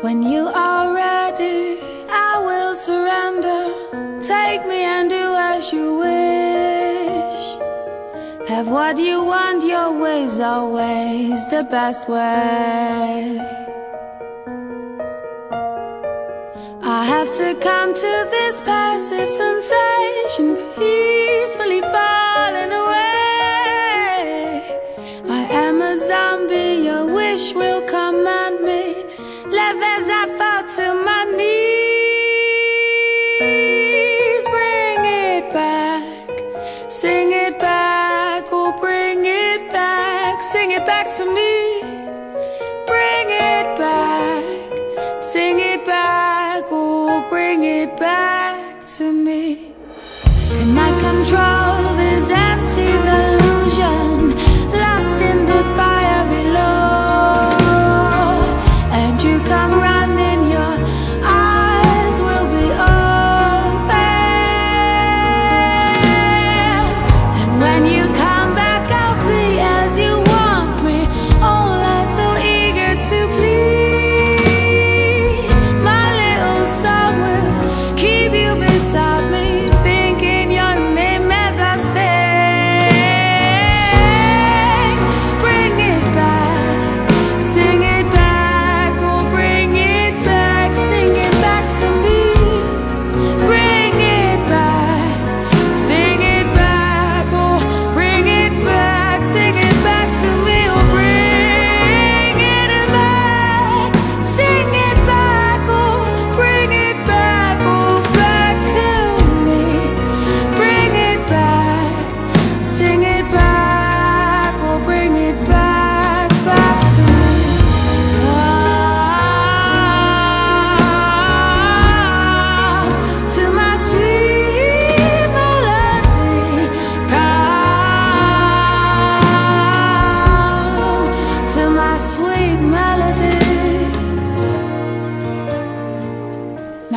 When you are ready, I will surrender. Take me and do as you wish. Have what you want, your way's always the best way. I have succumbed to this passive sensation, Live as I fall to my knees. Bring it back, sing it back, oh, bring it back, sing it back to me. Bring it back, sing it back, oh, bring it back to me. Can I control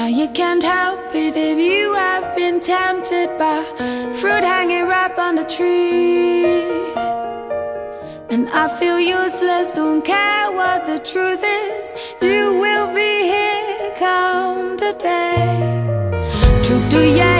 Now you can't help it if you have been tempted by fruit hanging ripe on the tree. And I feel useless, don't care what the truth is. You will be here come today. Truth, do you